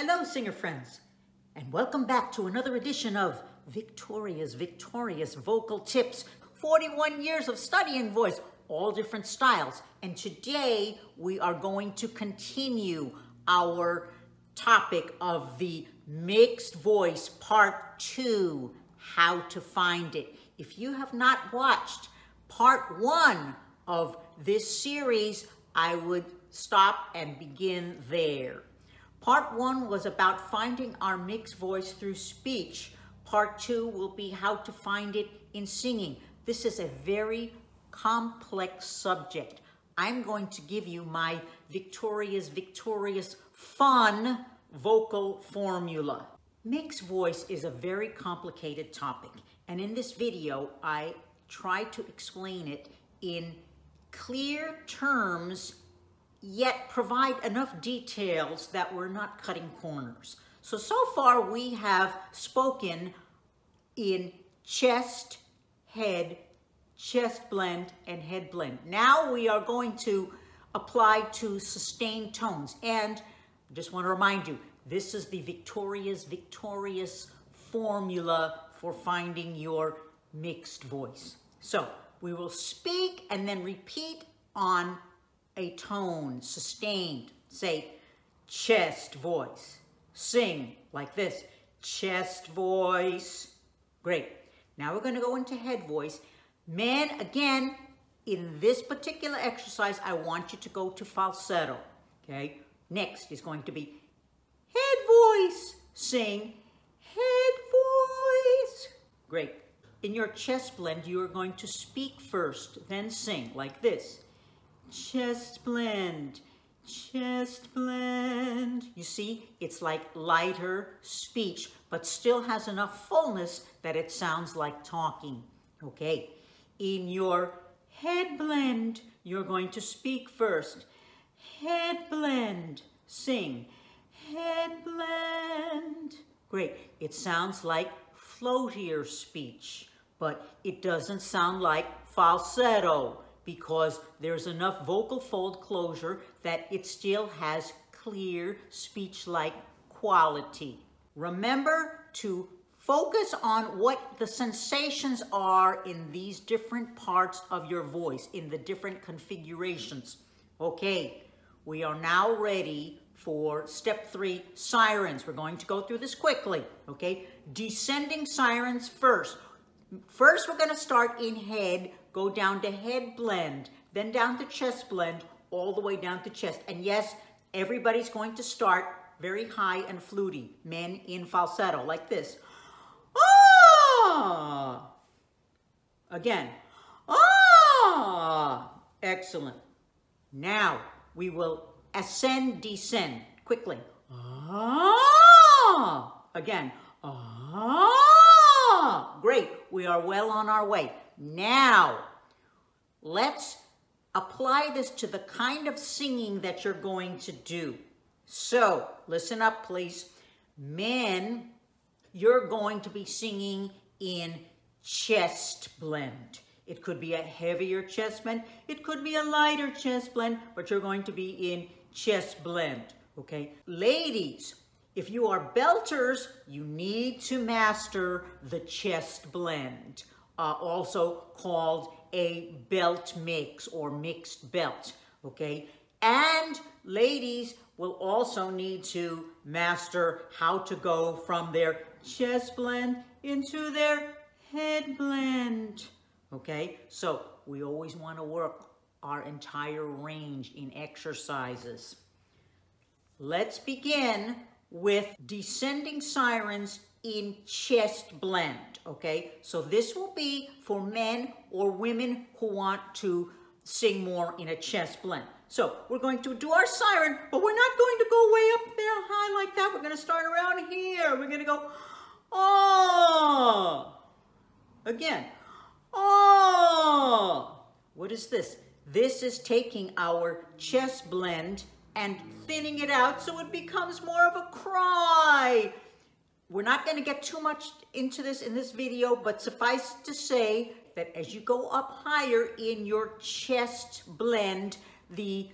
Hello, singer friends, and welcome back to another edition of Victoria's Victorious Vocal Tips. 41 years of studying voice, all different styles. And today we are going to continue our topic of the mixed voice part two, how to find it. If you have not watched part one of this series, I would stop and begin there. Part one was about finding our mixed voice through speech. Part two will be how to find it in singing. This is a very complex subject. I'm going to give you my Victoria's Victorious fun vocal formula. Mixed voice is a very complicated topic. And in this video, I try to explain it in clear terms yet provide enough details that we're not cutting corners. So, so far we have spoken in chest, head, chest blend, and head blend. Now we are going to apply to sustained tones. And I just want to remind you, this is the Victoria's Victorious formula for finding your mixed voice. So we will speak and then repeat on a tone, sustained. Say, chest voice. Sing like this, chest voice. Great. Now we're going to go into head voice. Men, again, in this particular exercise, I want you to go to falsetto. Okay. Next is going to be head voice. Sing head voice. Great. In your chest blend, you are going to speak first, then sing like this chest blend, chest blend. You see, it's like lighter speech, but still has enough fullness that it sounds like talking. Okay, in your head blend, you're going to speak first. Head blend, sing. Head blend. Great, it sounds like floatier speech, but it doesn't sound like falsetto because there's enough vocal fold closure that it still has clear speech-like quality. Remember to focus on what the sensations are in these different parts of your voice, in the different configurations. Okay, we are now ready for step three, sirens. We're going to go through this quickly, okay? Descending sirens first. First, we're gonna start in head go down to head blend, then down to chest blend, all the way down to chest. And yes, everybody's going to start very high and fluty, men in falsetto, like this. Ah! Again. Ah! Excellent. Now, we will ascend, descend, quickly. Ah! Again. Ah! Great. We are well on our way. Now, let's apply this to the kind of singing that you're going to do. So, listen up, please. Men, you're going to be singing in chest blend. It could be a heavier chest blend. It could be a lighter chest blend, but you're going to be in chest blend, okay? Ladies, if you are belters, you need to master the chest blend uh, also called a belt mix or mixed belt, okay? And ladies will also need to master how to go from their chest blend into their head blend, okay? So we always want to work our entire range in exercises. Let's begin with descending sirens in chest blend, okay? So this will be for men or women who want to sing more in a chest blend. So we're going to do our siren, but we're not going to go way up there high like that. We're going to start around here. We're going to go, oh. Again, oh. What is this? This is taking our chest blend and thinning it out so it becomes more of a cry. We're not going to get too much into this in this video, but suffice to say that as you go up higher in your chest blend, the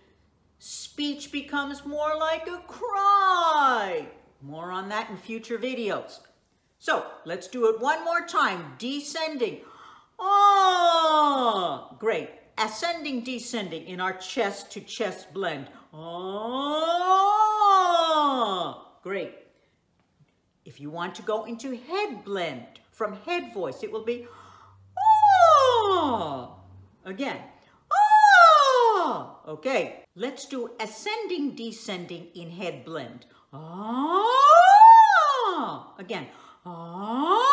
speech becomes more like a cry. More on that in future videos. So let's do it one more time. Descending. Oh, great. Ascending, descending in our chest to chest blend. Oh, great. If you want to go into head blend from head voice, it will be oh. Again. Oh. Okay, let's do ascending, descending in head blend. Oh. Again. Oh.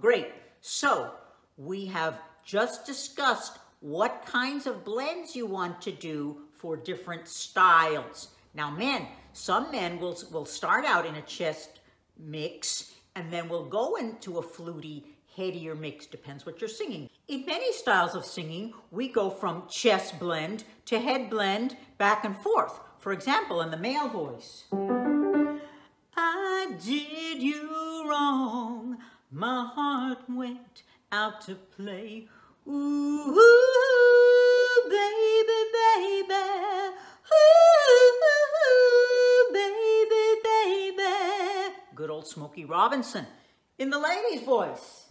Great. So we have just discussed what kinds of blends you want to do for different styles. Now men, some men will, will start out in a chest mix and then will go into a fluty, headier mix, depends what you're singing. In many styles of singing, we go from chest blend to head blend back and forth. For example, in the male voice. I did you wrong, my heart went out to play. Ooh, baby, baby. Ooh, Good old Smokey Robinson. In the lady's voice.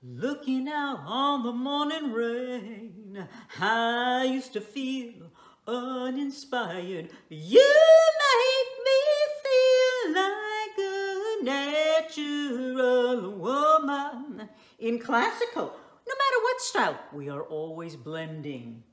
Looking out on the morning rain, I used to feel uninspired. You make me feel like a natural woman. In classical, no matter what style, we are always blending.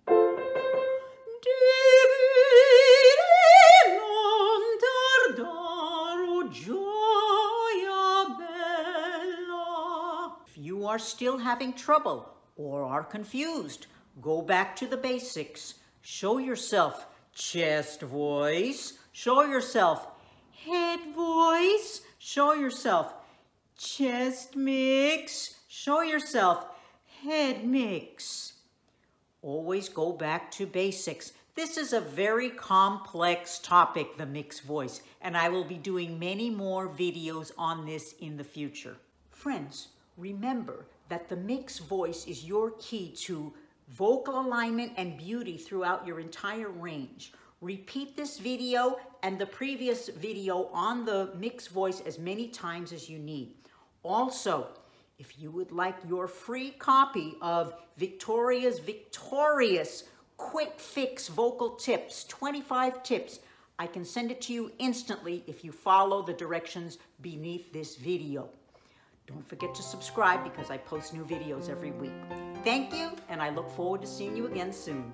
Are still having trouble or are confused, go back to the basics. Show yourself chest voice. Show yourself head voice. Show yourself chest mix. Show yourself head mix. Always go back to basics. This is a very complex topic, the mixed voice, and I will be doing many more videos on this in the future. Friends, remember that the mixed voice is your key to vocal alignment and beauty throughout your entire range. Repeat this video and the previous video on the mixed voice as many times as you need. Also, if you would like your free copy of Victoria's Victorious Quick Fix Vocal Tips, 25 tips, I can send it to you instantly if you follow the directions beneath this video. Don't forget to subscribe because I post new videos every week. Thank you, and I look forward to seeing you again soon.